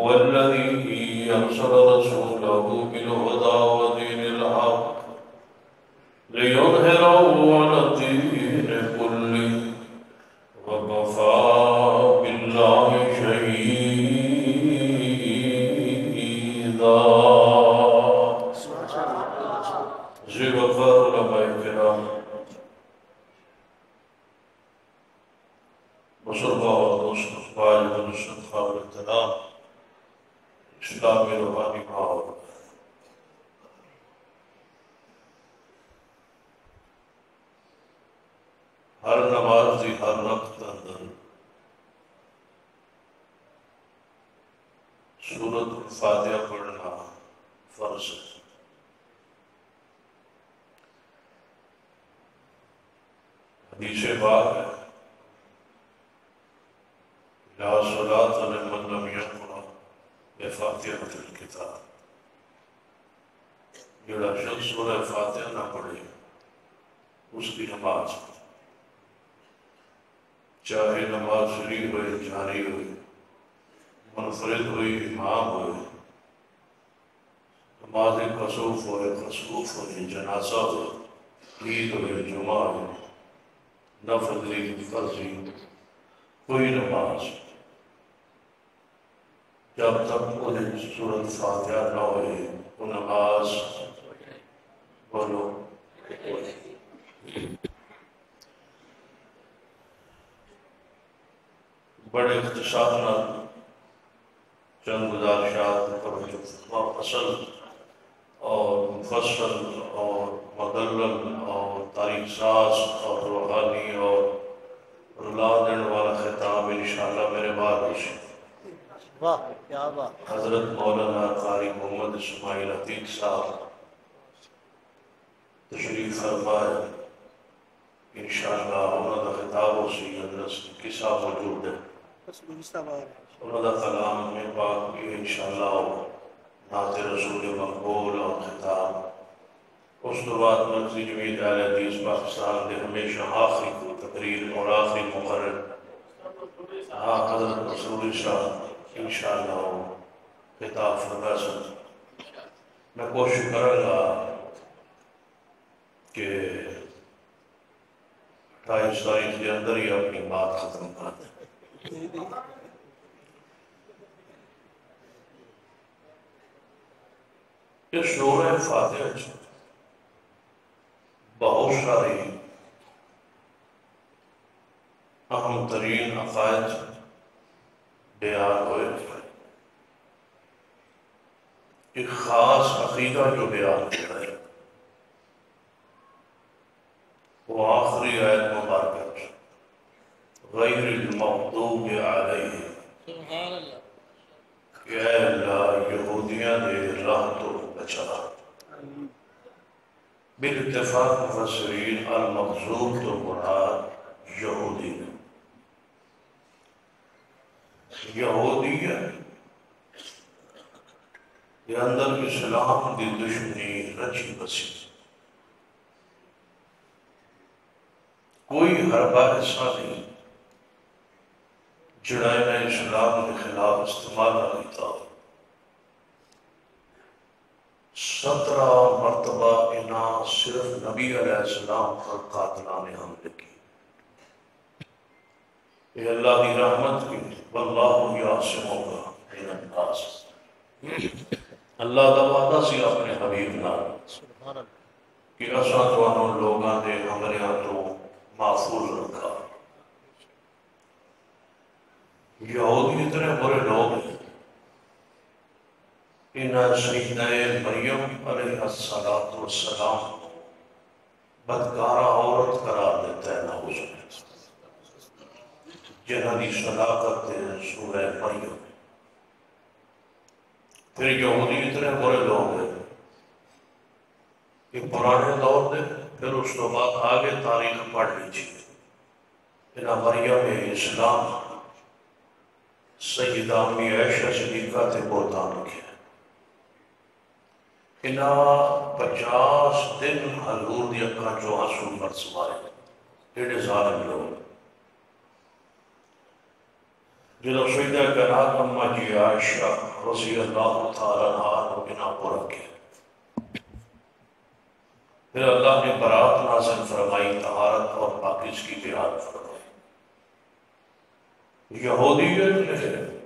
هو الذي أرسل رسوله بالهدى ودين الحق. ليظهره على الدين كله وكفى بالله شهيدا زي وفاء علماء الكرام بزرگاں اور دوست اقبال ونسلت قابل احترام اسلامی روحانی ماحول ہر نماز دی ہر وقت اندر سورت الفاتحہ پڑھنا فرض ہے حدیث بات ہے لا صلاة لمن لم يقرأ بفاتحة الكتاب جڑا شخص سورہ فاتحہ نہ پڑھے اس کی نماز چاہے نماز شری ہوئے جاری ہوئے منفرد ہوئی امام ہوئے نماز قصوف ہوئے قصوف ہوئے جنازہ ہوئے عید ہوئے جمعہ ہوئے نفذی فرضی کوئی نماز جب تک انہیں صورت فاتحہ نہ ہوئے وہ نماز بولو بڑے اختصار چند گزارشات پر جو اصل اور مفصل اور مدلل اور تاریخ ساز اور روحانی اور رلا دینے والا خطاب انشاءاللہ میرے بعد بات۔ حضرت مولانا قاری محمد اسماعیل عتیق صاحب تشریف فرمائے انشاءاللہ انہوں نے خطاب ہو سی حضرت قصہ موجود ہے۔ انہوں نے کلام میں پاک کی انشاءاللہ۔ نعت رسول مقبول اور خطاب۔ اس کے بعد مرکزی جمعیت اہل حدیث پاکستان کے ہمیشہ آخری کو تقریر اور آخری مقرر۔ ہاں حضرت رسول صاحب انشاءاللہ، خطاب فرما سن میں کوشش کروں گا کہ اٹھائیس تاریخ کے اندر ہی اپنی بات ختم کر دیں۔ یہ سورہ فاتحہ چ بہت ساری اہم ترین عقائد بیان ہوئے۔ ایک خاص عقیدہ جو بیان کیا ہے، وہ آخری آیت مبارکہ غیر المغضوب علیہ کہ اے اللہ، یہودیاں دے راہ تو بچا بالاتفاق مفسرین المغضوب تو مراد یہودی ہے یہودیت یہ اندر اسلام دی دشمنی رچی بسی۔ کوئی حربہ ایسا نہیں۔ جڑا انہیں اسلام کے خلاف استعمال نہ کیتا۔ ہو سترہ مرتبہ انہاں صرف نبی علیہ السلام پر قاتلان حملے کی یہ اللہ کی رحمت کی واللہ یاسم ہوگا من الناس۔ اللہ کا وعدہ سی اپنے حبیب نال سبحان اللہ کہ اساں تانوں لوگاں دے حملیاں تو محفوظ رکھا۔ یہودی اتنے برے لوگ ہیں۔ انہیں سیدہ مریم علیہ السلام بدکارہ عورت قرار دیتا ہے نعوذ باللہ جنہاں دی صداقت ہے سورہ مریم۔ پھر یہودی اتنے برے لوگ ہیں کہ پرانے دور دے، پھر اس کے بعد آگے تاریخ پڑھ لیجیے انہاں مریم اسلام سیدہ امی عائشہ صدیقہ تے بہتان رکھے انہاں پچاس دن حضور دی اکھاں چو آنسو مرس مارے ایڈے ظالم لوگ۔ جدو سجدہ کرا اما جی عائشہ رضی اللہ تعالیٰ عنہ بنا پر رکھے۔ پھر اللہ نے برات نازل فرمائی، طہارت اور پاکیز کی جہاد فرمائی۔ یہودیت نے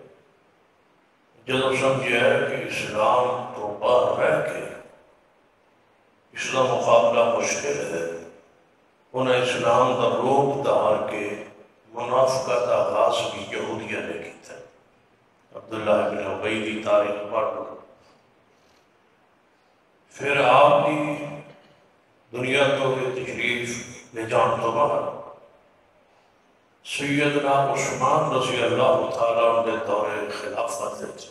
جدو سمجھا ہے کہ اسلام تو باہر رہ کے اسلام مقابلہ مشکل ہے انہیں اسلام کا روپ دار کے منافقت آغاز بھی یہودیہ نے کی تھا عبداللہ ابن عبیدی تاریخ پڑھ لو پھر آپ کی دنیا تو تشریف لے جان تو باہر سیدنا عثمان رضی اللہ تعالیٰ نے دور خلافت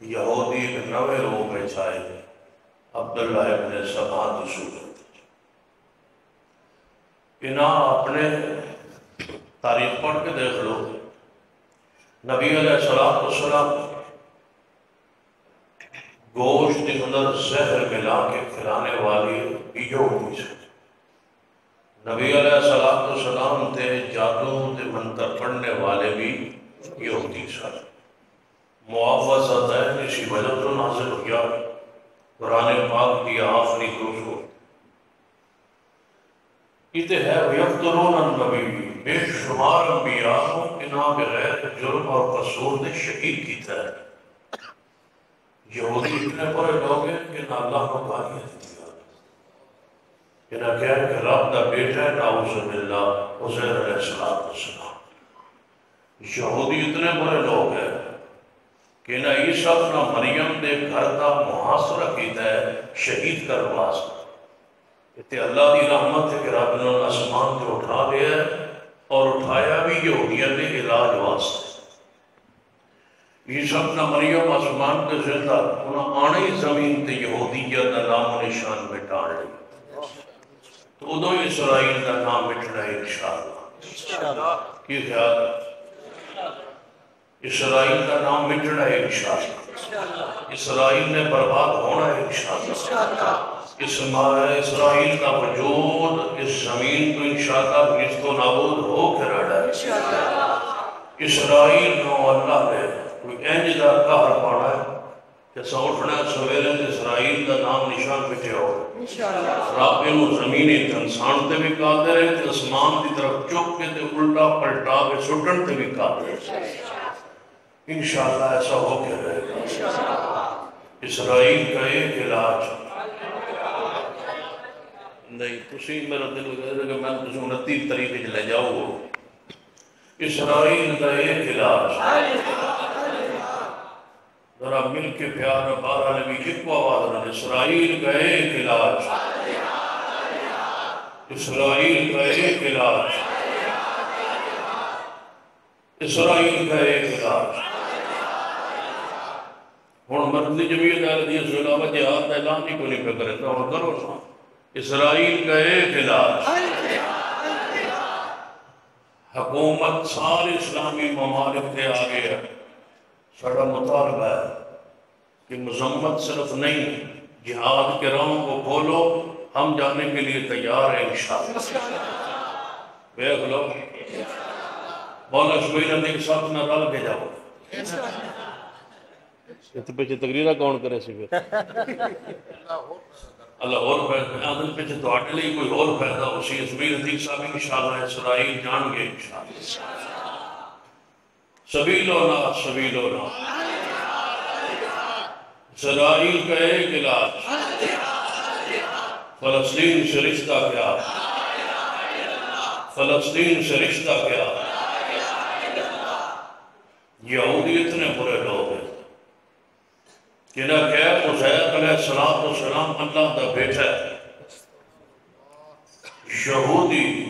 یہودی نوے روح میں چھائے عبداللہ ابن سبحان صورت انہاں اپنے تاریخ پڑھ کے دیکھ لو۔ نبی علیہ السلام والسلام گوشت اندر زہر ملا کے کھلانے والی یہودی سے نبی علیہ السلام والسلام تھے جادو تے منتر پڑھنے والے بھی یہودی سر معاوضت ہے اسی وجہ تو نازل ہو گیا۔ قرآن پاک کی آخری روز یہ ہے ویفترون النبی، بے شمار انبیاء کو انہاں بغیر جرم اور قصور نے شہید کی ہے۔ یہودی اتنے بڑے لوگ ہیں کہ نہ اللہ کو گالیاں دیا کہ نہ کہہ کہ رب دا بیٹا ہے، نعوذ باللہ حضیر علیہ السلام السلام یہودی اتنے بڑے لوگ ہیں کہ نہ عیسیٰ نہ مریم نے گھر کا محاصرہ کیتا ہے شہید کر واسطہ اتنے اللہ دی رحمت ہے کہ رب نے اسمان سے اٹھا لیا ہے اور اٹھایا بھی یہودیہ نے علاج واسطے۔ عیسیٰ اپنا مریم آسمان کے زندہ، انہاں آنے زمین تے یہودیہ دا نام و نشان مٹا لئی تو ادو اسرائیل دا نام مٹنا ہے انشاءاللہ۔ کی خیال ہے؟ اسرائیل کا نام مٹنا ہے انشاءاللہ۔ اسرائیل نے برباد ہونا ہے انشاءاللہ۔ اسرائیل کا وجود اس زمین کو انشاءاللہ نشت و نابود ہو کے رڑا ہے اسرائیل نو اللہ نے کوئی اینج دا پاڑا ہے۔ کہ سوٹھنا سویرے اسرائیل دا نام نشان پٹے ہو رب انو زمینی انسان تے بھی قادر ہے تے اسمان دی طرف چک کے تے الٹا پلٹا کے سٹن تے بھی قادر ہے۔ انشاءاللہ ایسا ہو کے رہے گا۔ اسرائیل کا ایک علاج۔ نہیں تسی میرا دل گیا کہ میں تسی انتی طریقے لے جاؤ اسرائیل کا ایک علاج۔ ذرا مل کے پیار بارہ نبی ایک آواز رہا اسرائیل کا ایک علاج۔ اسرائیل کا ایک علاج۔ اسرائیل کا ایک علاج۔ ہوں مرضی جمعیت آ رہی ہے سولا بجے اعلان ہی کو نہیں پہ کرے تو کرو نا اسرائیل کا ایک علاج۔ حکومت سارے اسلامی ممالک کے آگے ہے۔ سڑا مطالبہ ہے کہ مذمت صرف نہیں جہاد کے راہوں کو کھولو ہم جانے کے لیے تیار ہیں انشاءاللہ۔ بیگ لو مولا شبیر نے ایک ساتھ نہ رل کے جاؤ۔ تو پیچھے تقریرہ کون کرے سی پھر؟ اللہ اور پیدا آدم پیچھے تو آٹے لئی کوئی اور پیدا ہو سی اسمیر حدیق صاحب انشاءاللہ اسرائیل جان گے انشاءاللہ۔ سبیلونا سبیلونا اسرائیل کا ایک علاج۔ فلسطین سے رشتہ کیا۔ فلسطین سے رشتہ کیا۔ یہودی اتنے برے لوگ ہیں کہ نہ کہ مزید علیہ السلام و سلام اللہ دا بیٹا ہے۔ یہودی،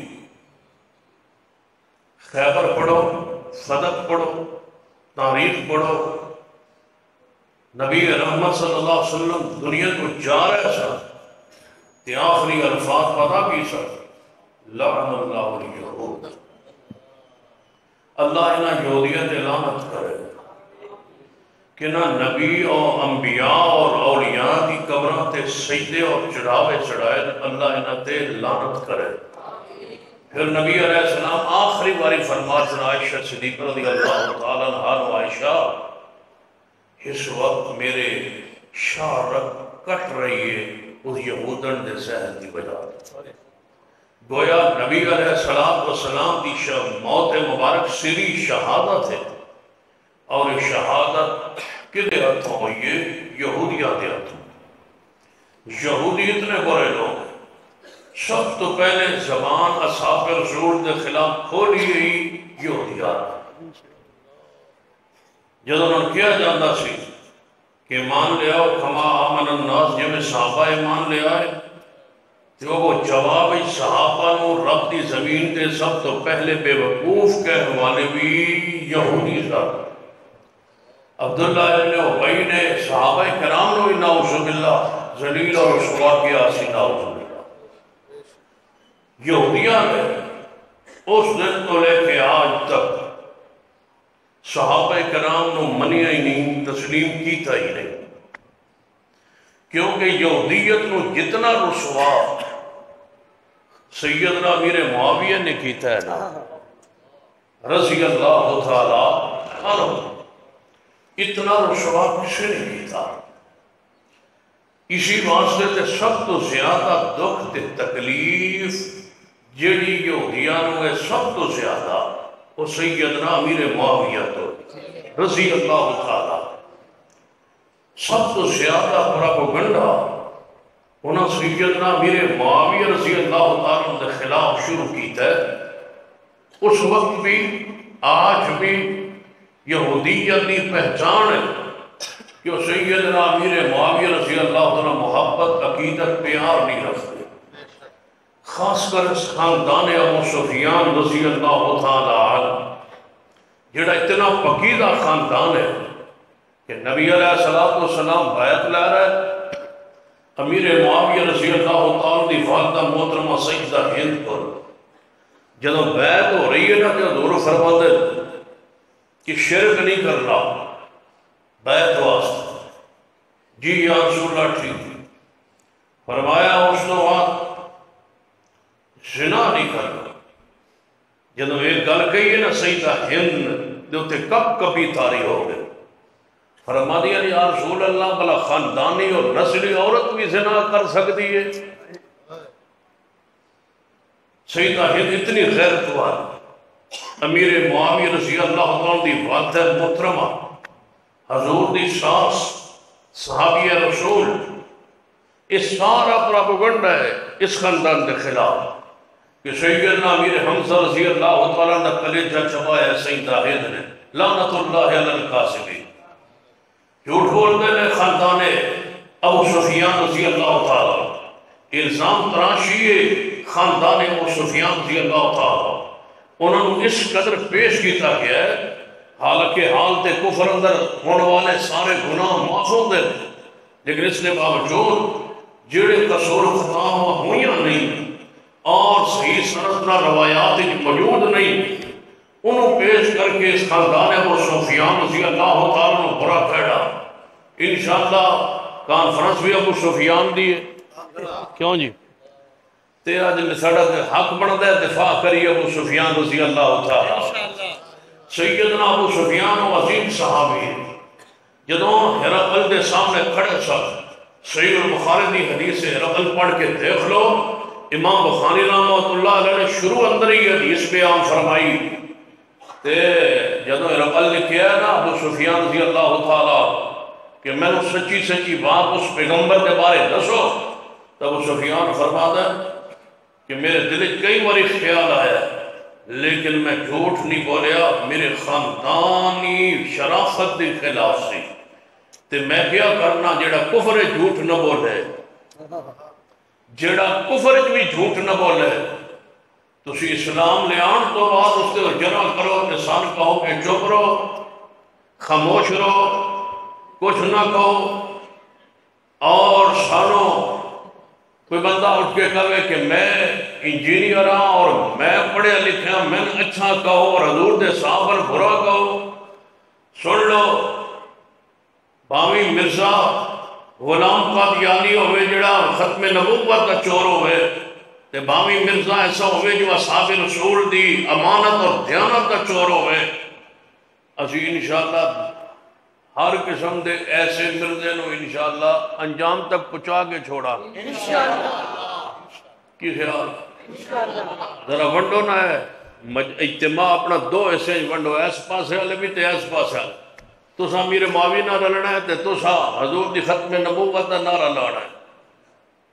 خیبر پڑھو۔ صدق پڑھو، تاریخ پڑھو۔ نبی رحمت صلی اللہ علیہ وسلم دنیا کو جا رہے سا تے آخری الفاظ پتا بھی سا لعن اللہ علیہ اللہ انہا یہودیت لعنت کرے۔ کہ نہ نبی اور انبیاء اور اولیاء کی قبروں تے سجدے اور چڑھاوے چڑھائے اللہ انہا تے لعنت کرے۔ پھر نبی علیہ السلام آخری باری فرمات عائشہ صدیق رضی اللہ تعالیٰ عنہ عائشہ، اس وقت میرے شارک کٹ رہی ہے اس یہودن دے سہن دی وجہ گویا نبی علیہ السلام و سلام دی موت مبارک سری شہادت ہے۔ اور شہادت کدے ہاتھوں ہوئی ہے؟ یہودیات دے ہاتھوں۔ یہودی اتنے برے لوگ سب تو پہلے زبان اصحاب رسول دے خلاف کھولی گئی یہودیات جب انہوں کیا جاندہ سی کہ مان لے آؤ کما آمن الناس، جب صحابہ ایمان لے آئے تو وہ جواب صحابہ نو رب دی زمین تے سب تو پہلے بے وقوف کہنے والے بھی یہودی صاحب عبداللہ ابن عبی نے صحابہ کرام نو نعوذ باللہ، ذلیل اور رسوا کیا سی نعوذ باللہ۔ یہودیاں نے اس دن تو لے کے آج تک صحابہ کرام نو منیا ہی نہیں، تسلیم کیتا ہی نہیں۔ کیونکہ یہودیت نو جتنا رسوا سیدنا امیر معاویہ نے کیتا ہے نا، رضی اللہ تعالی عنہ، اتنا رسوا کسی نے کیتا؟ اسی واسطے تے سب تو زیادہ دکھ تے تکلیف جیڑی یہودیاں نو ہے سب تو زیادہ وہ سیدنا امیر معاویہ تو رضی اللہ تعالی سب تو زیادہ پراپوگنڈا انہاں سیدنا امیر معاویہ رضی اللہ تعالی کے خلاف شروع کیتا ہے۔ اس وقت بھی آج بھی یہودیت کی پہچان ہے کہ سیدنا امیر معاویہ رضی اللہ تعالی محبت، عقیدت، پیار نہیں رکھتے۔ خاص کر اس خاندان ابو سفیان رضی اللہ تعالی عنہ، جڑا اتنا پقیدہ خاندان ہے کہ نبی علیہ السلام والسلام بیعت لے رہا ہے۔ امیر معاویہ رضی اللہ تعالی دی والدہ محترمہ سیدہ ہند پر جب بیعت ہو رہی ہے نا کہ حضور فرماتے کہ شرک نہیں کر رہا بیعت واسطہ جی یا رسول اللہ، ٹھیک۔ فرمایا اس نے وہاں زنا نہیں کرنا جدو ایک گل کہی ہے نا، سیدہ ہند دے اتنے کب کبھی تاری ہو گئے۔ فرما دیا یا رسول اللہ بلا خاندانی اور نسلی عورت بھی زنا کر سکتی ہے۔ سیدہ ہند اتنی غیرت وار۔ امیر معاویہ رضی اللہ عنہ دی والدہ محترمہ، حضور دی ساس صحابیہ رسول اس سارا پراپگنڈ ہے اس خاندان کے خلاف۔ کہ سیدنا امیر حمزہ رضی اللہ تعالیٰ نے کلیجہ چبایا سیدہ ہند نے لعنت اللہ علی القاسمی۔ جھوٹ بولتے ہیں خاندان ابو سفیان رضی اللہ تعالیٰ۔ الزام تراشی خاندان ابو سفیان رضی اللہ تعالیٰ۔ انہوں نے اس قدر پیش کیتا گیا ہے، حالانکہ حال تے کفر اندر ہونے والے سارے گناہ معاف ہوندے لیکن اس نے باوجود جڑے قصور خطا ہوئیاں نہیں۔ اور صحیح سنتنا روایات موجود نہیں۔ انہوں پیش کر کے اس خاندان ابو سفیان رضی اللہ تعالیٰ نے برا کہڑا انشاءاللہ کانفرنس بھی ابو سفیان دی ہے۔ کیوں جی؟, جی تے آج سڑا حق بڑھتا ہے، دفاع کری ابو سفیان رضی اللہ تعالیٰ سیدنا ابو سفیان و عظیم صحابی ہے جدوں ہرقل دے سامنے کھڑے سب سید البخاری دی حدیث ہرقل پڑھ کے دیکھ لو۔ امام بخاری رحمۃ اللہ علیہ نے شروع اندر ہی حدیث بیان فرمائی۔ تے جدو رقل نے کیا ہے نا، ابو سفیان رضی اللہ تعالی، کہ میں نے سچی سچی بات اس پیغمبر کے بارے دسو، تو ابو سفیان فرماتا ہے کہ میرے دل کئی باری خیال آیا، لیکن میں جھوٹ نہیں بولیا، میرے خاندانی شرافت کے خلاف سی۔ تے میں کیا کرنا جڑا کفر جھوٹ نہ بولے۔ جڑا کفر چ بھی جھوٹ نہ بولے تو اسی اسلام لے آن تو بعد اس کے جرا کرو نسان کہو کہ چپ رہو، خاموش رہو، کچھ نہ کہو۔ اور سانو کوئی بندہ اٹھ کے کہے کہ میں انجینئر ہاں اور میں پڑھے لکھے ہاں میں اچھا کہو اور حضور دے صاحب برا کہو۔ سن لو، باوی مرزا غلام قادیانی ہوئے جڑا ختم نبوت کا چور ہوئے تے باوی مرزا ایسا ہوئے جو اصحاب رسول دی امانت اور دیانت کا چور ہوئے۔ اسی انشاءاللہ ہر قسم دے ایسے مرزے نو انشاءاللہ انجام تک پچا کے چھوڑا۔ کی خیال؟ ذرا ونڈو نہ ہے اجتماع اپنا دو ایسے ونڈو ایس پاسے والے بھی تے ایس پاسے والے۔ تسا میرے معاوی نہ رلنا ہے تے تسا حضور دی ختم نبوت دا نعرہ لانا ہے۔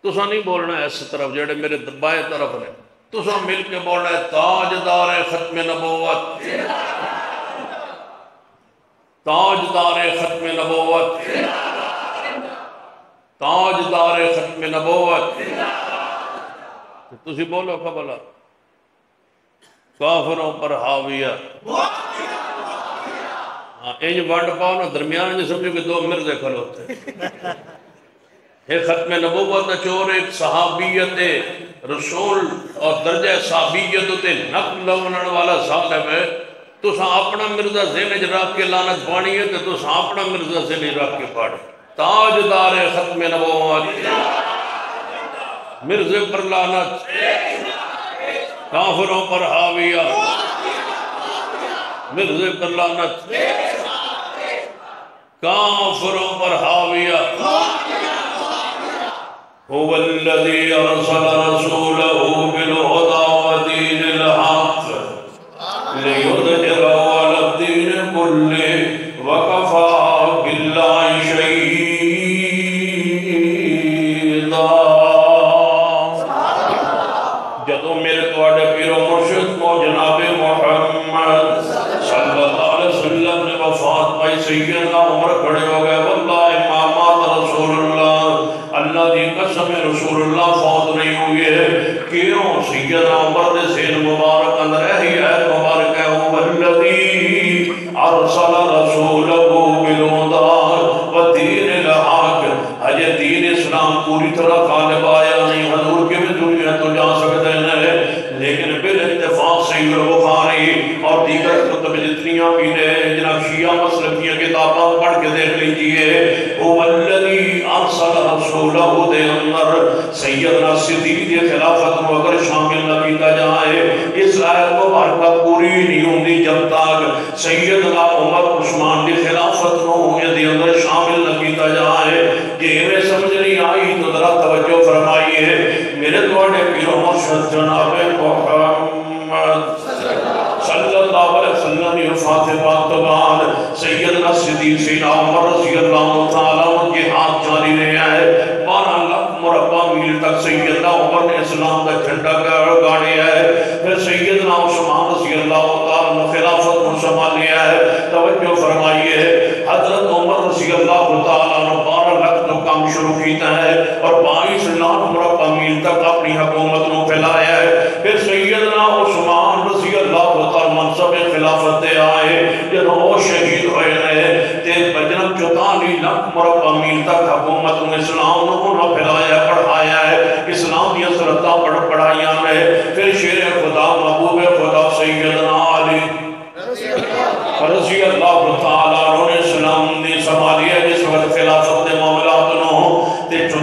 تسا نہیں بولنا ہے اس طرف جڑے میرے بائیں طرف نے۔ تسا مل کے بولنا ہے تاجدار ختم نبوت۔ تاجدار ختم نبوت۔ تاجدار ختم نبوت۔ تسی بولو قبلہ کافروں پر حاویہ۔ ہاں انج ونڈ پاؤ نا درمیان میں سمجھو کہ دو مرزے کھلوتے ایک ختم نبوت چور ایک صحابیت رسول اور درجہ صحابیت تے نقل لونن والا ظالم ہے۔ تو سا اپنا مرزا ذہن چ رکھ کے لعنت پانی ہے تو سا اپنا مرزا ذہن رکھ کے پڑھ تاجدار ختم نبوت۔ مرزے پر لعنت۔ کافروں پر حاویہ۔ مرزے پر لعنت کافروں پر حاویہ۔ هو الذي أرسل رسوله بالهدى رسول اللہ فوت نہیں ہوئے کیوں؟ سیدنا اور بائیس لاکھ مربع میل تک اپنی حکومت کو پھیلایا ہے۔ پھر سیدنا عثمان رضی اللہ تعالیٰ منصب خلافت آئے۔ جب وہ شہید ہوئے رہے تے بجنب چوتالی لاکھ مربع میل تک حکومت نے اسلام کو نہ پھیلایا، پڑھایا ہے۔ اسلام کی اثرتہ پڑھ پڑھائیاں میں پھر شیر خدا محبوب خدا سیدنا علی رضی اللہ تعالیٰ عنہ نے اسلام دی سنبھالی ہے جس وقت خلافت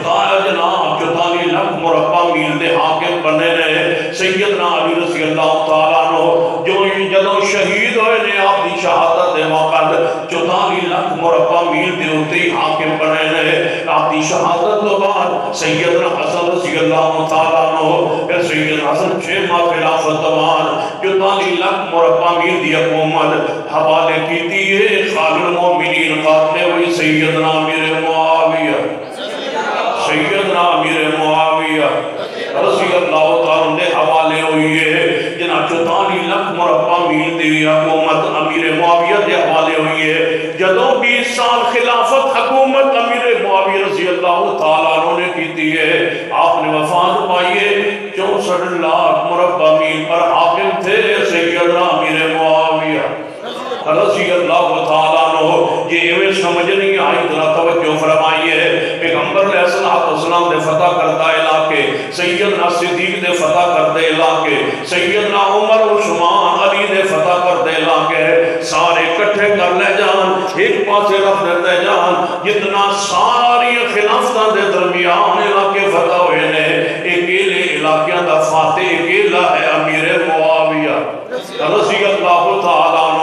نو تے چوتایا جناب چوتالی لاکھ مربع میل دے حاکم بنے نے سیدنا علی رضی اللہ تعالیٰ عنہ، جو جدو شہید ہوئے نے، آپ دی شہادت دے موقع چوتالی لاکھ مربع میل دے ہوتے ہی حاکم بنے نے آپ دی شہادت تو بعد سیدنا حسن رضی اللہ تعالیٰ عنہ، پھر سیدنا حسن چھ ماہ خلافت تو بعد چوتالی لاکھ مربع میل دی حکومت حوالے کی دیئے خال المومنین قاتلے ہوئی سیدنا امیر معاویہ چونسٹھ لاکھ مربع میل پر حاکم تھے سیدنا امیر معاویہ۔ رضی اللہ تعالیٰ عنہ، یہ ایویں سمجھ نہیں آئی، ذرا توجہ فرمائیے۔ پیغمبر علیہ الصلوۃ والسلام نے فتح کرتا علاقے، سیدنا صدیق نے فتح کرتے علاقے، سیدنا عمر، عثمان علی نے فتح کرتے علاقے سارے اکٹھے کر لے جان، ایک پاسے رکھ دیتے جان۔ جتنا ساری خلافتاں دے درمیان علاقے فتح ہوئے نے اکیلے علاقیاں اکیلا ہے امیر معاویہ۔ رضی اللہ تعالیٰ عنہ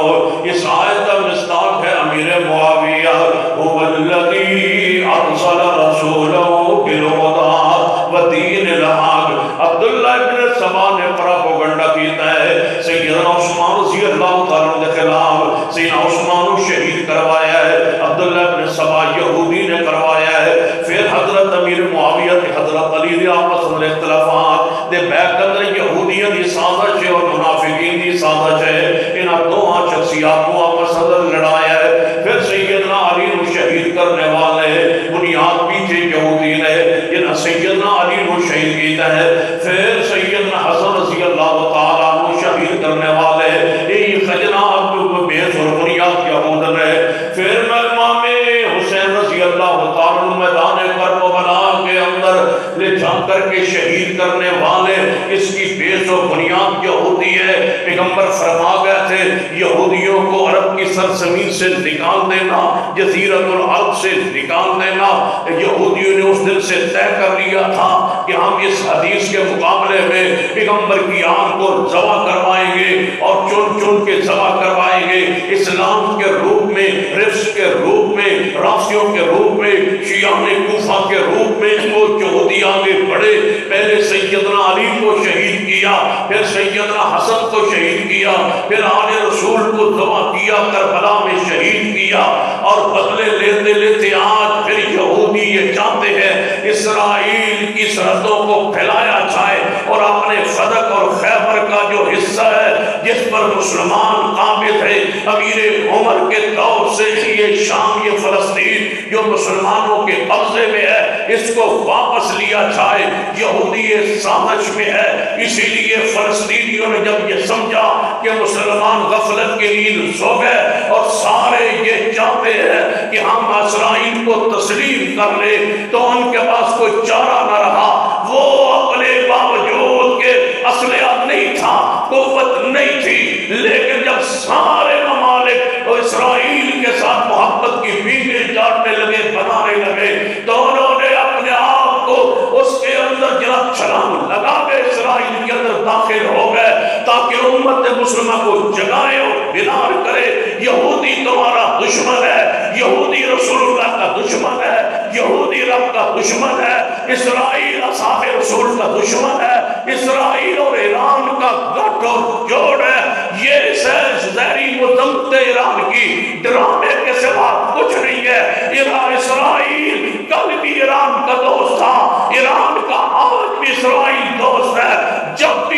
اس آیت کا مستاق ہے امیر معاویہ۔ هو الذی ارسل رسولہ بالہدى ودین الحق۔ عبداللہ ابن سبا نے پراپوگنڈا کیتا ہے۔ سیدنا عثمان رضی اللہ تعالیٰ عنہ کے خلاف سیدنا عثمان شہید کروایا زمین سے نکال دینا، جزیرت العرب سے نکال دینا، یہودیوں نے اس دن سے طے کر لیا تھا کہ ہم اس حدیث کے مقابلے میں پیغمبر کی آنکھ کو زبا کروائیں گے اور چن چن کے زبا کروائیں گے۔ اسلام کے روپ میں، رفس کے روپ میں راسیوں کے روپ میں شیعان کوفہ کے روپ میں وہ یہودی آگے بڑھے۔ پہلے سیدنا علی کو شہید کیا، پھر سیدنا حسن کو شہید کیا، پھر آل رسول کو دعا کیا، کربلا میں شہید کیا۔ اور بدلے لیتے لیتے آج پھر یہودی یہ چاہتے ہیں اسرائیل کی سرحدوں کو پھیلایا جائے اور اپنے صدق اور خیبر کا جو حصہ ہے، جس پر مسلمان قابل ہے امیر عمر کے دور سے ہی یہ شام، یہ فلسطین جو مسلمانوں کے قبضے میں ہے، اس کو واپس لیا جائے۔ یہودی سازش میں ہے، اسی لیے فلسطینیوں نے جب یہ سمجھا کہ مسلمان غفلت کے نیند سو گئے یہ چاہتے ہیں کہ ہم اسرائیل کو تسلیم کر لے تو ان کے پاس کوئی چارہ نہ رہا۔ وہ اپنے باوجود کے اسلحہ نہیں تھا، قوت نہیں تھی، لیکن جب سارے ممالک اور اسرائیل کے ساتھ محبت کی بیویں جاڑنے لگے، بنانے لگے تو انہوں نے اپنے آپ کو اس کے اندر جناب چھلانگ لگا تاکہ امت مسلمہ کو جگائے اور بیدار کرے۔ یہودی تمہارا دشمن ہے۔ یہودی رسول اللہ کا دشمن ہے۔ یہودی رب کا دشمن ہے۔ اسرائیل اصحاب رسول کا دشمن ہے۔ اسرائیل اور ایران کا گٹ اور جوڑ ہے۔ یہ سیز زہری مدمت ایران کی ڈرامے کے سوا کچھ نہیں ہے۔ ایران اسرائیل، کل بھی ایران کا دوست تھا۔ ایران کا آج بھی اسرائیل دوست ہے۔ جب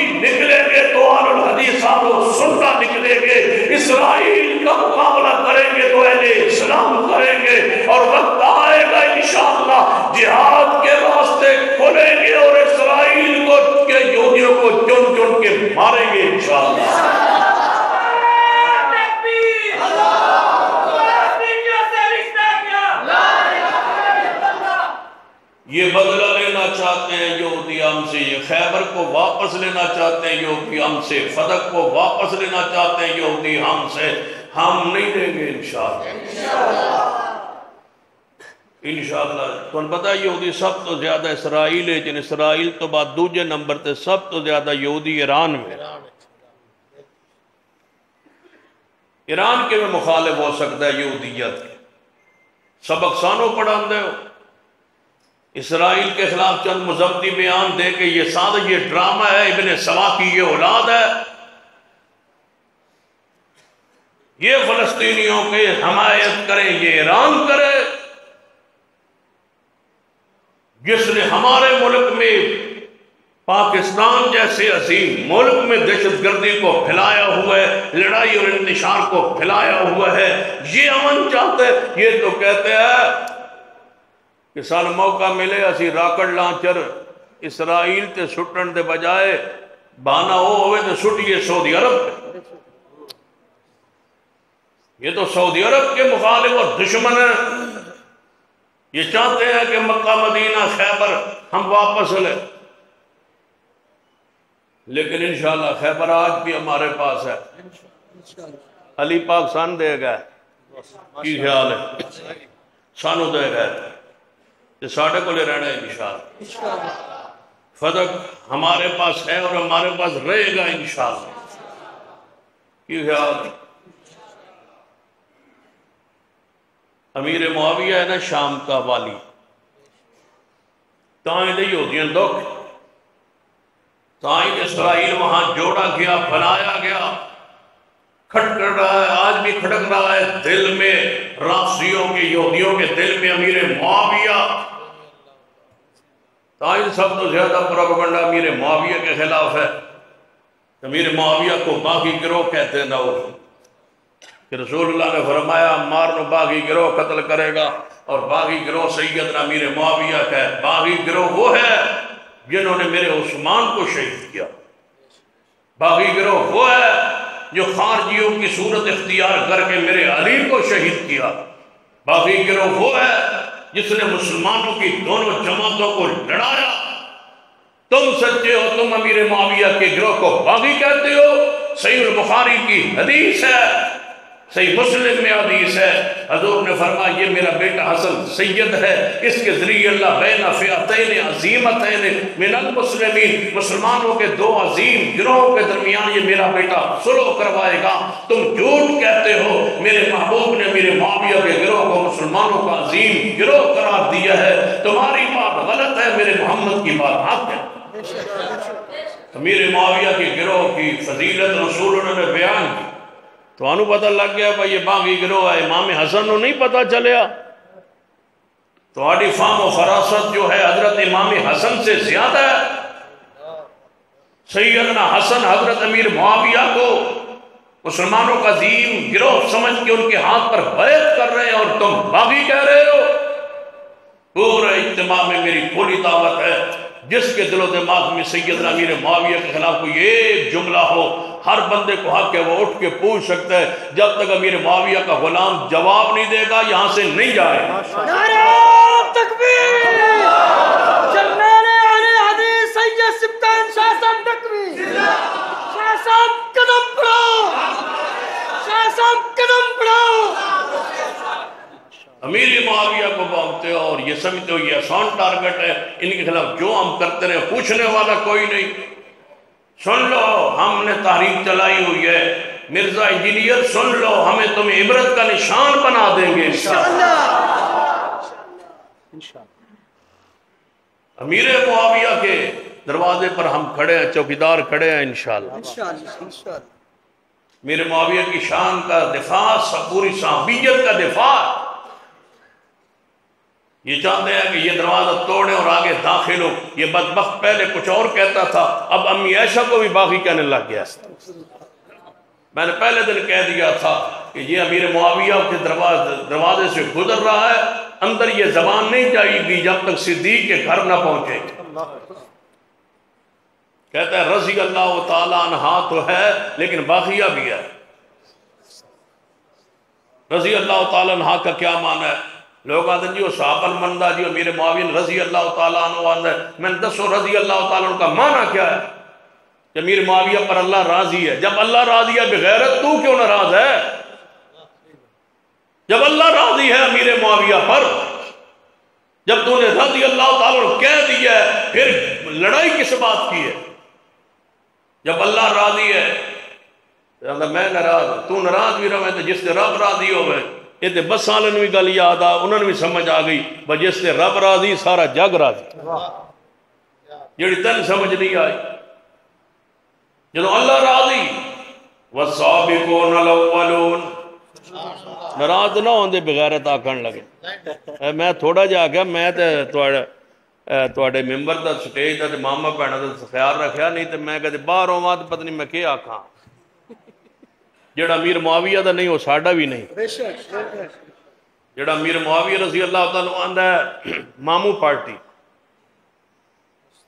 الحدیث آلو سننا نکلیں گے، اسرائیل کا مقابلہ کریں گے تو اہل اسلام کریں گے اور وقت آئے گا انشاءاللہ جہاد کے راستے کھلیں گے اور اسرائیل کو، کے یہودیوں کو چن چن کے ماریں گے انشاءاللہ۔ یہ بدلہ لینا چاہتے ہیں یہودی ہم سے یہ خیبر کو واپس لینا چاہتے ہیں، یہودی ہم سے، فدق کو واپس لینا چاہتے ہیں، یہودی ہم سے۔ ہم نہیں دیں گے انشاءاللہ۔ انشاءاللہ۔ تو پتہ یہودی سب تو زیادہ اسرائیل ہے، جن اسرائیل تو بعد دوجے نمبر تے سب تو زیادہ یہودی ایران میں۔ ایران کے میں مخالف ہو سکتا ہے یہودیت۔ سبق سانو پڑھا دے ہو۔ اسرائیل کے خلاف چند مذہبی بیان دے کے یہ سادہ یہ ڈرامہ ہے، ابن سوا کی یہ اولاد ہے۔ یہ فلسطینیوں کے حمایت کریں، یہ ایران کرے۔ جس نے ہمارے ملک میں پاکستان جیسے عظیم ملک میں دہشت گردی کو پھیلایا ہوا ہے، لڑائی اور انتشار کو پھیلایا ہوا ہے، یہ امن چاہتے یہ تو کہتے ہیں کہ سال موقع ملے، اسی راکٹ لانچر اسرائیل تے سٹن دے بجائے بانا ہو ہوئے تو سٹیے سعودی عرب پہ یہ تو سعودی عرب کے مخالف اور دشمن ہیں۔ یہ چاہتے ہیں کہ مکہ، مدینہ، خیبر ہم واپس لیں۔ لیکن انشاءاللہ خیبر آج بھی ہمارے پاس ہے۔ علی پاک سان دے گا کی خیال ہے؟ سانو دے گا یہ ساڑھے کو لے رہنا ہے انشاءاللہ۔ فدق ہمارے پاس ہے اور ہمارے پاس رہے گا انشاءاللہ۔ کی خیال امیر معاویہ ہے نا شام کا والی۔ تائیں نہیں ہوتی ہیں دکھ۔ تائیں اسرائیل وہاں جوڑا گیا بنایا گیا۔ کھٹک رہا ہے آج بھی کھٹک رہا ہے دل میں راسیوں کے یہودیوں کے دل میں امیر معاویہ۔ تائیں سب تو زیادہ پروپگنڈا امیر معاویہ کے خلاف ہے۔ امیر معاویہ کو باغی گروہ کہتے ہیں نہ کہ رسول اللہ نے فرمایا مارن باغی گروہ قتل کرے گا۔ اور باغی گروہ سیدنا امیر معاویہ کا ہے۔ باغی گروہ وہ ہے جنہوں نے میرے عثمان کو شہید کیا۔ باغی گروہ وہ ہے جو خارجیوں کی صورت اختیار کر کے میرے علی کو شہید کیا۔ باغی گروہ وہ ہے جس نے مسلمانوں کی دونوں جماعتوں کو لڑایا۔ تم سچے ہو، تم امیر معاویہ کے گروہ کو باغی کہتے ہو۔ صحیح البخاری کی حدیث ہے۔ صحیح مسلم میں حدیث ہے۔ حضور نے فرمایا، یہ میرا بیٹا حسن سید ہے۔ اس کے ذریعے اللہ بین فیعتین عظیمتین من المسلمین، مسلمانوں کے دو عظیم گروہوں کے درمیان یہ میرا بیٹا سلو کروائے گا۔ تم جھوٹ کہتے ہو۔ میرے محبوب نے میرے معاویہ کے گروہ کو مسلمانوں کا عظیم گروہ قرار دیا ہے۔ تمہاری بات غلط ہے، میرے محمد کی بات حق ہے۔ امیر معاویہ کے گروہ کی فضیلت رسول نے بیان کی۔ تو انو پتہ لگ گیا بھائی یہ باغی گروہ ہے امام حسن نو نہیں پتہ چلیا تو آڈی فام و فراست جو ہے حضرت امام حسن سے زیادہ ہے سیدنا حسن حضرت امیر معاویہ کو مسلمانوں کا عظیم گروہ سمجھ کے ان کے ہاتھ پر بیعت کر رہے ہیں اور تم باغی کہہ رہے ہو۔ پورے اجتماع میں میری پوری دعوت ہے۔ جس کے دل و دماغ میں سیدنا امیر معاویہ کے خلاف کوئی ایک جملہ ہو، ہر بندے کو حق ہے، وہ اٹھ کے پوچھ سکتا ہے، جب تک امیر معاویہ کا غلام جواب نہیں دے گا، یہاں سے نہیں جائے۔ نعرہ تکبیر! جنرال علی حدیث سید سبتان شاہ صاحب تکبیر شاہ صاحب قدم بڑھاؤ شاہ صاحب قدم بڑھاؤ امیر معاویہ کو بانگتے ہو اور یہ سمجھتے ہو یہ آسان ٹارگٹ ہے ان کے خلاف جو ہم کرتے رہے پوچھنے والا کوئی نہیں۔ سن لو ہم نے تحریک چلائی ہوئی ہے۔ مرزا انجینئر سن لو ہمیں تمہیں عبرت کا نشان بنا دیں گے۔ امیر معاویہ کے دروازے پر ہم کھڑے ہیں چوکیدار کھڑے ہیں انشاءاللہ۔ انشاءاللہ انشاءاللہ۔ میرے معاویہ کی شان کا دفاع پوری صحابیت کا دفاع۔ یہ چاہتے ہیں کہ یہ دروازہ توڑے اور آگے داخل ہو یہ بدبخت پہلے کچھ اور کہتا تھا، اب امی عائشہ کو بھی باقی کہنے لگ گیا میں نے پہلے دن کہہ دیا تھا کہ یہ امیر معاویہ کے دروازے دروازے سے گزر رہا ہے، اندر یہ زبان نہیں جائے گی جب تک صدیق کے گھر نہ پہنچے۔ کہتا ہے، رضی اللہ تعالیٰ عنہ تو ہے، لیکن باقیہ بھی ہے۔ رضی اللہ تعالیٰ عنہ کا کیا معنی ہے؟ لوگ آتے جی وہ صحابہ مندہ جی میرے معاوین رضی اللہ تعالیٰ عنہ آندہ ہے میں نے دسو رضی اللہ تعالیٰ عنہ کا معنی کیا ہے؟ کہ امیر معاویہ پر اللہ راضی ہے۔ جب اللہ راضی ہے بغیرت، تو کیوں ناراض ہے؟ جب اللہ راضی ہے امیر معاویہ پر، جب تو نے رضی اللہ تعالیٰ عنہ کہہ دیا ہے، پھر لڑائی کس بات کی ہے؟ جب اللہ راضی ہے میں ناراض تو ناراض بھی رہے تو جس سے رب راضی ہوئے۔ یہ تے بس سالن بھی گل یاد آ انہوں نے بھی سمجھ آ گئی، بس جس سے رب راضی، سارا جگ راضی۔ جڑی تن سمجھ نہیں آئی۔ جدو اللہ راضی، والسابقون الاولون ناراض نہ ہوندے بغیرت آکھن لگے۔ میں تھوڑا جا گیا میں تے تواڈے ممبر دا، سٹیج دا تے ماما بہنا دا خیال رکھیا، نہیں تے میں کدے باہر ہوواں تے پتہ نہیں میں کی آکھاں۔ جڑا امیر معاویہ دا نہیں وہ ساڈا بھی نہیں۔ بے شک بے شک۔ جڑا امیر معاویہ رضی اللہ تعالیٰ آندا ہے مامو پارٹی۔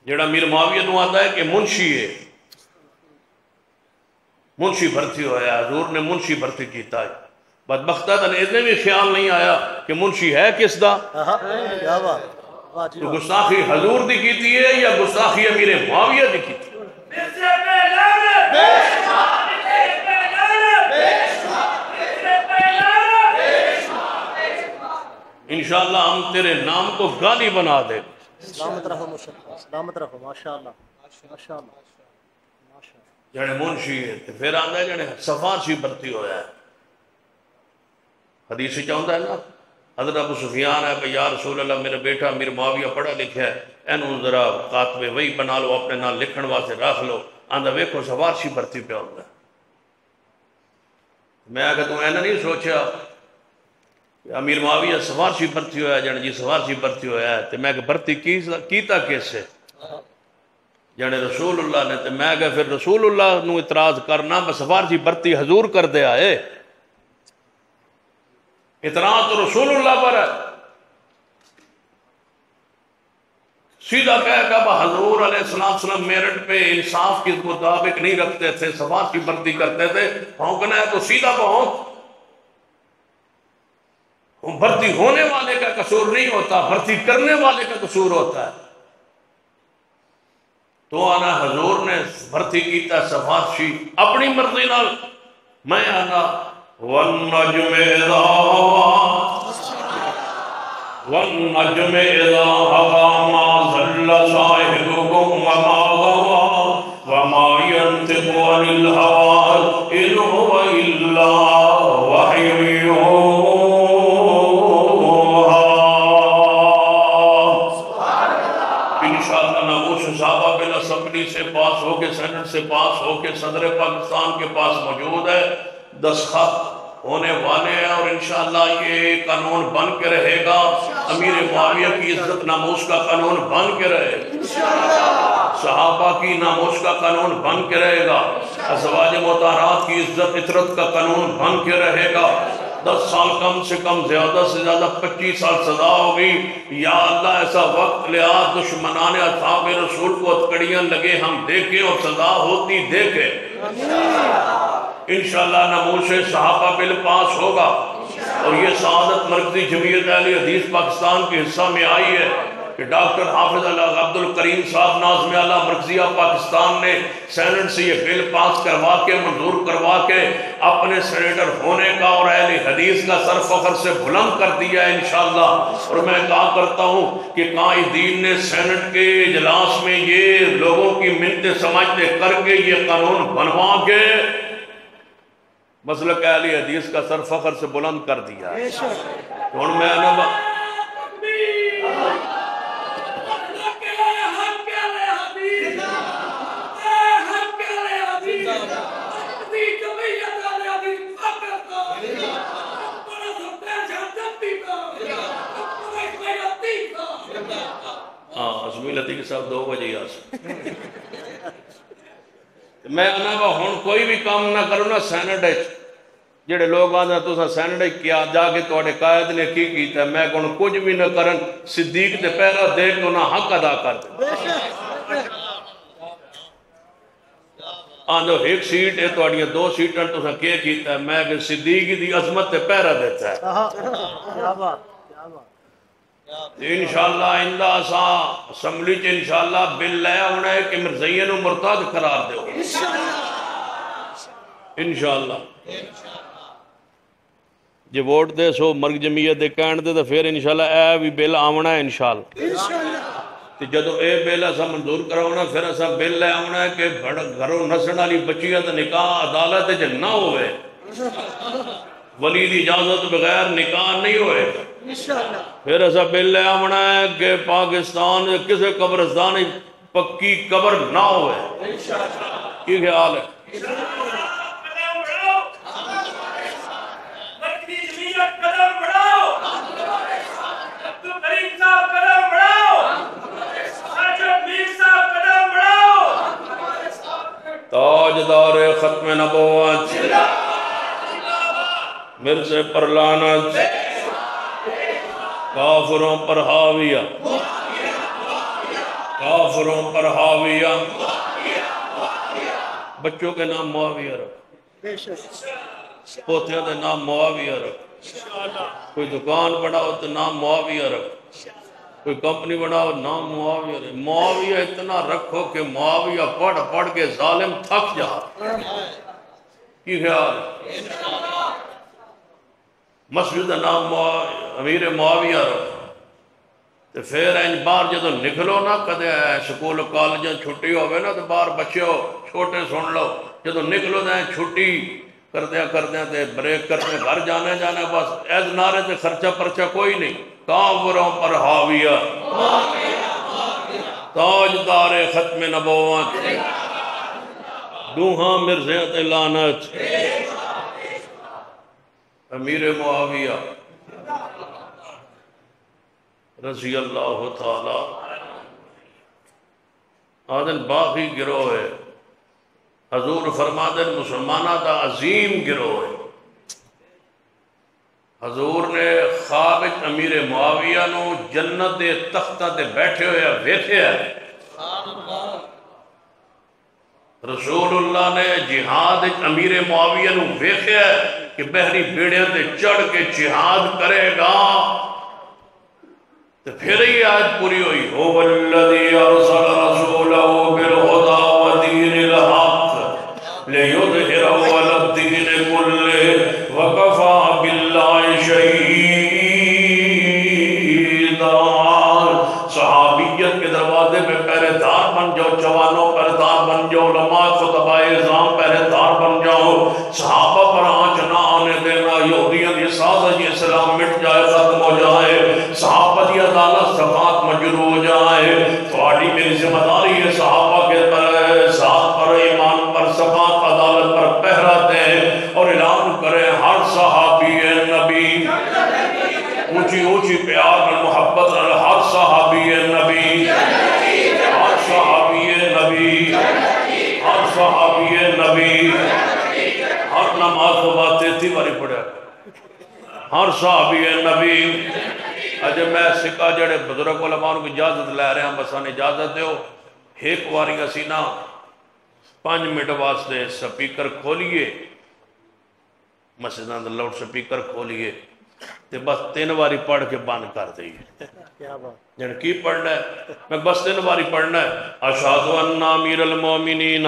جڑا امیر معاویہ تو آندا ہے کہ منشی ہے۔ منشی بھرتی ہویا حضور نے منشی بھرتی کیتا ہے۔ بدبختہ تن اتنے بھی خیال نہیں آیا کہ منشی ہے کس دا۔ کیا بات۔ واہ جی تو گستاخی حضور دی کیتی ہے یا گستاخی امیر معاویہ دی کیتی ہے؟ انشاءاللہ ہم تیرے نام کو گالی بنا دیں سلامت رہو سلامت رہو ماشاءاللہ جڑے منشی ہے تے پھر آندا ہے جڑے سفارشی برتی ہویا ہے۔ حدیث چاہتا ہے نا حضرت ابو سفیان ہے کہ یا رسول اللہ میرا بیٹا امیر معاویہ پڑھا لکھا ہے اینو ذرا کاتب وہی بنا لو اپنے نال لکھن واسطے رکھ لو۔ آندا ویکھو سفارشی برتی پہ ہوندا ہے۔ میں آگے تو اینا نہیں سوچا کہ امیر معاویہ سفارشی برتی ہویا ہے جی سفارشی برتی ہویا ہے، تے میں کہ برتی کیتا کیسے جانے رسول اللہ نے تے میں کہ پھر رسول اللہ نو اعتراض کرنا، میں سفارشی برتی حضور کر دے آئے۔ اعتراض تو رسول اللہ پر ہے۔ سیدھا کہہ کہ با حضور علیہ السلام وسلم میرٹ پہ انصاف کے مطابق نہیں رکھتے تھے سفارش کی برتی کرتے تھے، بھونکنا ہے تو سیدھا بھونک۔ بھرتی ہونے والے کا قصور نہیں ہوتا، بھرتی کرنے والے کا قصور ہوتا ہے۔ تو آنا حضور نے بھرتی کیتا سفارشی اپنی مرضی نال میں آنا والنجم اذا هوى والنجم اذا هوى ما ضل صاحبكم وما غوى وما ينطق عن الهوى ان هو الا وحي ہو کے سینٹ سے پاس ہو کے صدر پاکستان کے پاس موجود ہے دستخط ہونے والے ہیں اور انشاءاللہ یہ قانون بن کے رہے گا۔ امیر معاویہ کی عزت ناموس کا قانون بن کے رہے۔ گا صحابہ کی ناموس کا قانون بن کے رہے گا۔ ازواج مطارات کی عزت اطرت کا قانون بن کے رہے گا۔ دس سال کم سے کم زیادہ سے زیادہ پچیس سال سزا ہوگی۔ یا اللہ ایسا وقت لیا دشمنان اصحاب رسول کو اتکڑیاں لگے ہم دیکھیں اور سزا ہوتی دیکھیں۔ انشاءاللہ۔ نموش صحابہ بل پاس ہوگا۔ اور یہ سعادت مرکزی جمعیت اہل حدیث پاکستان کے حصہ میں آئی ہے۔ کہ ڈاکٹر حافظ اللہ عبد الکریم صاحب ناظم اعلیٰ مرکزیہ پاکستان نے سینٹ سے یہ بل پاس کروا کے منظور کروا کے اپنے سینیٹر ہونے کا اور اہل حدیث کا سر فخر سے بلند کر دیا ہے انشاءاللہ۔ اور میں کہا کرتا ہوں کہ قائدین نے سینٹ کے اجلاس میں یہ لوگوں کی منتیں سمجھتے کر کے یہ قانون بنوا کے مسلک اہل حدیث کا سر فخر سے بلند کر دیا۔ ہے میں اسمی لطیف صاحب دو بجے آ سکتے میں انا وا، ہن کوئی بھی کام نہ کرو نا سینٹ جڑے لوگ آندے تساں سینٹ کیا، جا کے تواڈے قائد نے کی کیتا میں کون کچھ بھی نہ کرن، صدیق تے پہلا دے کے انہاں حق ادا کر دے۔ آندو ایک سیٹ ہے تواڈیاں دو سیٹاں تساں کی کیتا ہے؟ میں کہ صدیق دی عظمت تے پہرا دیتا ہے کیا بات کیا بات انشاءاللہ آئندہ اسا اسمبلی چ انشاءاللہ بل لے آنا ہے کہ مرزیہ نو مرتد قرار دیو انشاءاللہ۔ جے ووٹ دے سو مرگ جمعیت دے کہن دے تو پھر انشاءاللہ اے بھی بل آونا ہے انشاءاللہ۔ تے جدو اے بل اسا منظور کراونا پھر اسا بل لے آونا ہے کہ گھروں نسن والی بچیاں تے نکاح عدالت چ نہ ہوئے۔ ولی دی اجازت بغیر نکاح نہیں ہوئے۔ پھر ایسا بل لے آمنا ہے کہ پاکستان کسی قبرستان پکی قبر نہ ہوئے۔ کی خیال ہے؟ تاجدار ختم نبوت۔ مرزے پر لعنت کافروں پر حاویہ. کافروں پر حاویہ. بچوں کے نام معاویہ رکھ. پوتیاں دے نام معاویہ رکھ. کوئی دکان بناؤ تو نام معاویہ رکھ. کوئی کمپنی بناؤ نام معاویہ رکھ. معاویہ اتنا رکھو کہ معاویہ پڑھ پڑھ کے ظالم تھک جا کی خیال مسجد نام امیر معاویہ رہا تو پھر انج باہر جدو نکلو نا، کدے سکول کالج چھٹی ہوے نا، تے باہر ہو چھوٹے سن لو۔ جدو نکلو تے چھٹی کردیا کردیا تے بریک کرتے گھر جانے جانے، بس ایز نعرے تے خرچہ پرچہ کوئی نہیں۔ کافروں پر حاویہ۔ تاجدار ختم نبوت۔ دوہاں مرزیت لانت امیر معاویہ رضی اللہ تعالی آدن باقی گروہ ہے۔ حضور فرمادن مسلمانہ دا عظیم گروہ ہے۔ حضور نے خواب امیر معاویہ نو جنت دے تختہ تے بیٹھے ہوئے ویکھیا رسول اللہ نے جہاد امیر معاویہ نو ویکھیا کہ بحری بیڑیاں تے چڑھ کے جہاد کرے گا۔ تو پھر ہی آج پوری ہوئی۔ هو الذی ارسل رسوله بالهدى ودین الحق لیظہرہ علی الدین کلہ وکفا باللہ شہیدا صحابیت کے دروازے پہ پہرے دار بن جاؤ، جوانوں پہرے دار بن جاؤ، علماء خطبہ اعظام پہرے دار بن جاؤ۔ صحابہ دینا یہودیاں دی سازش جی اسلام مٹ جائے، ختم ہو جائے۔ صحابہ عدالت صفات مجرو ہو جائے۔ تھوڑی میری ذمہ داری ہے صحابہ کے پر ساتھ پر، ایمان پر صفات عدالت پر پہرا دیں اور اعلان کریں، ہر صحابی نبی۔ اونچی اونچی پیار اور محبت اور ہر صحابی نبی۔ ہر صحابی نبی۔ ہر صحابی نبی۔ ہر نماز کو بات تیتی باری پڑھا ہر صحابی نبی۔ اجے میں سکا جڑے بزرگ علماء کو اجازت لے رہے ہیں بس ان اجازت دیو۔ ایک واری اسی نا پانچ منٹ واسطے سپیکر کھولیے۔ مسجداں دا لاؤڈ سپیکر کھولیے۔ تے بس تین واری پڑھ کے بند کر دئیے۔ کیا بات۔ جن کی پڑھنا ہے؟ میں بس تین واری پڑھنا ہے۔ اشہد ان امیر المومنین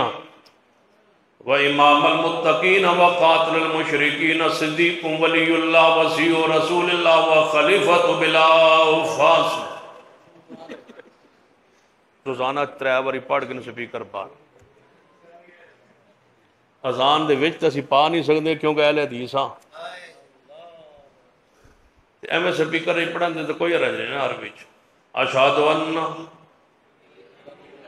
و امام المتقین و قاتل المشرکین صدیق ولی اللہ وسیع رسول اللہ و بلا فاصل روزانہ ترے واری پڑھ کے سپیکر پا. اذان دے وچ تے اسی پا نہیں سکدے کیونکہ اہل حدیث ہاں. ایم ایس سپیکر نہیں پڑھن دے تو کوئی حرج نہیں نا عربی چ اشہد ان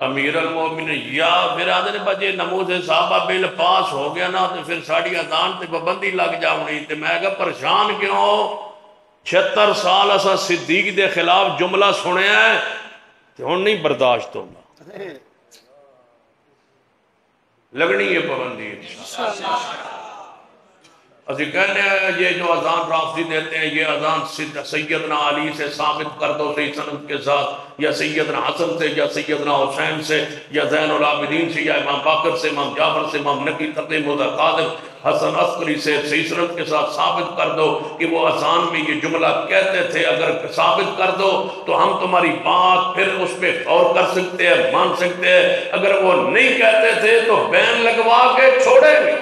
امیر المومن یا پھر آدھے بجے نموز صحابہ بل پاس ہو گیا نا تو پھر ساڑی اذان تے پابندی لگ جاونی تے میں کہا پریشان کیوں؟ چھتر سال اسا صدیق دے خلاف جملہ سنیا ہے تے ہن نہیں برداشت ہوگا لگنی ہے پابندی۔ انشاءاللہ۔ اسی کہنے ہیں یہ جو اذان رافضی دیتے ہیں، یہ اذان سیدنا علی سے ثابت کر دو، صحیح سند کے ساتھ، یا سیدنا حسن سے، یا سیدنا حسین سے، یا زین العابدین سے، یا امام باقر سے، امام جعفر سے، امام نقی تقیم مدہ قادم، حسن عسکری سے صحیح سند کے ساتھ ثابت کر دو کہ وہ اذان میں یہ جملہ کہتے تھے، اگر ثابت کر دو تو ہم تمہاری بات پھر اس پہ غور کر سکتے ہیں، مان سکتے ہیں۔ اگر وہ نہیں کہتے تھے تو بین لگوا کے چھوڑیں گے۔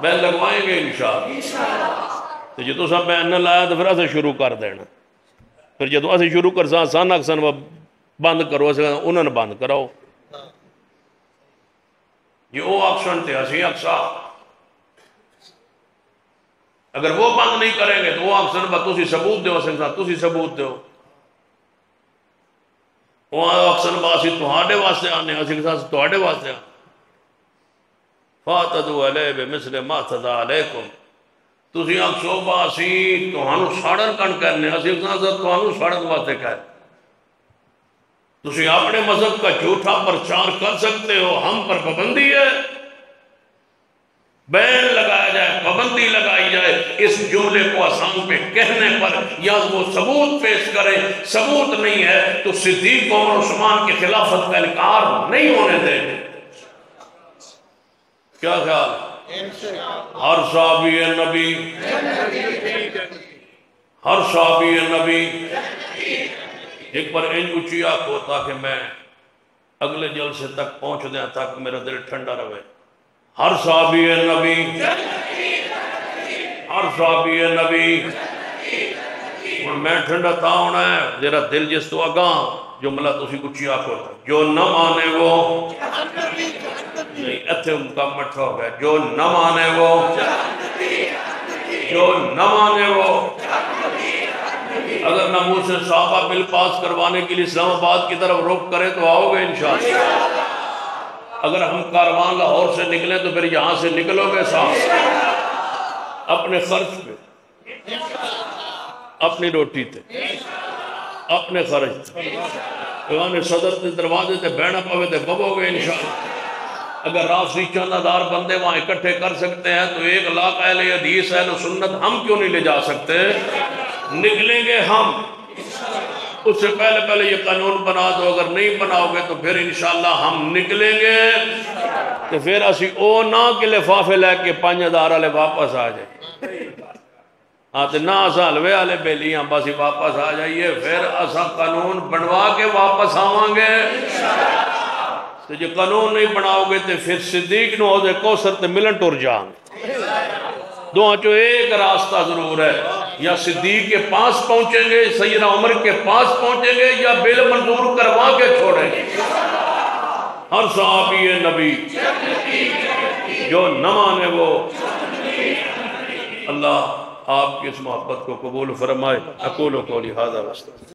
بین لگوائیں گے انشاءاللہ۔ تو جدو سا بین نہ لایا تو پھر اسے شروع کر دینا۔ پھر جدو اسے شروع کر سا سان اکسن وہ بند کرو اسے انہوں نے بند کراؤ۔ یہ وہ اکسن تھے اسی اکسا۔ اگر وہ بند نہیں کریں گے تو وہ اکسن با تسی ثبوت دیو اسے تسی ثبوت دیو۔ وہ اکسن با اسی تہاڈے واسطے آنے اسی تہاڈے واسطے آنے۔ فاتدو علیہ بمثل ما تدا علیکم۔ تسی اکسو باسی توہانو ساڑن کن کرنے، اسی اکسان سے توہانو ساڑن واسطے کہہ تسی اپنے مذہب کا جھوٹا پرچار کر سکتے ہو، ہم پر پابندی ہے۔ بین لگایا جائے، پابندی لگائی جائے۔ اس جملے کو آسان پہ کہنے پر یا وہ ثبوت پیش کریں ثبوت نہیں ہے تو صدیق عمر عثمان کی خلافت کا انکار نہیں ہونے دیں گے۔ کیا خیال؟ ہر صحابی نبی۔ ہر صحابی نبی۔ ایک بار انج اچھی آنکھو تاکہ میں اگلے جلسے تک پہنچ دیں تاکہ میرا دل ٹھنڈا رہے۔ ہر صحابی نبی۔ ہر صحابی نبی۔ اور میں ٹھنڈا تا ہونا ہے۔ جرا دل جس تو اگاں جملہ تسی کچھ آکھو جو نہ مانے وہ نہیں اتھے ان کا مٹھا ہو گیا جو نہ مانے وہ جو نہ مانے وہ اگر نمو سے صحابہ بل پاس کروانے کے لیے اسلام آباد کی طرف رخ کرے تو آؤ گے انشاءاللہ اگر ہم کاروان لاہور سے نکلیں تو پھر یہاں سے نکلو گے صاحب اپنے خرچ پہ اپنی روٹی تے اپنے خرچ تے صدر تے دروازے تے بہنا پوے تے ببو گے انشاءاللہ۔ اگر راستی چندہ دار بندے وہاں اکٹھے کر سکتے ہیں تو ایک لاکھ اہل حدیث، اہل سنت ہم کیوں نہیں لے جا سکتے؟ نکلیں گے ہم۔ اس سے پہلے پہلے یہ قانون بنا دو، اگر نہیں بناؤ گے تو پھر انشاءاللہ ہم نکلیں گے۔ تو پھر اسی او نہ کے لفافے لے کے پانچ ہزار والے واپس آ جائیں۔ ہاں تو نہ اسا حلوے والے بیلیاں، بس واپس آ جائیے، پھر اسا قانون بنوا کے واپس آواں گے تو جو قانون نہیں بناؤ گے تو پھر صدیق نو دے کوثر تے ملن ٹر جان دو چو ایک راستہ ضرور ہے، یا صدیق کے پاس پہنچیں گے، سیدنا عمر کے پاس پہنچیں گے، یا بل منظور کروا کے چھوڑیں گے۔ ہر صحابی نبی۔ جو نہ مانے وہ۔ اللہ آپ کی اس محبت کو قبول فرمائے اقول و قولی حاضر وسط